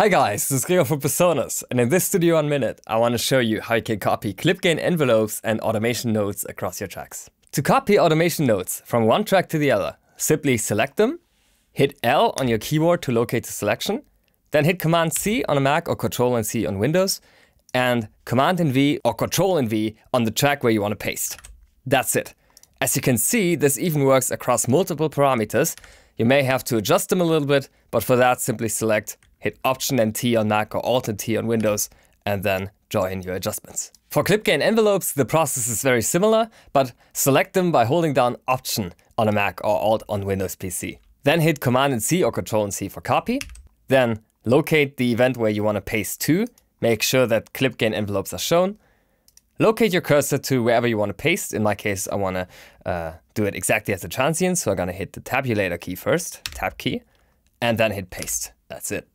Hi guys, this is Gregor from PreSonus, and in this Studio One Minute, I want to show you how you can copy clip gain envelopes and automation nodes across your tracks. To copy automation nodes from one track to the other, simply select them, hit L on your keyboard to locate the selection, then hit Command C on a Mac or Control and C on Windows, and Command and V or Control and V on the track where you want to paste. That's it. As you can see, this even works across multiple parameters. You may have to adjust them a little bit, but for that simply select hit Option and T on Mac or Alt and T on Windows, and then join your adjustments. For clip gain envelopes, the process is very similar, but select them by holding down Option on a Mac or Alt on Windows PC. Then hit Command and C or Control and C for copy. Then locate the event where you want to paste to. Make sure that clip gain envelopes are shown. Locate your cursor to wherever you want to paste. In my case, I want to uh, do it exactly as the transient, so I'm going to hit the tabulator key first, tab key, and then hit paste. That's it.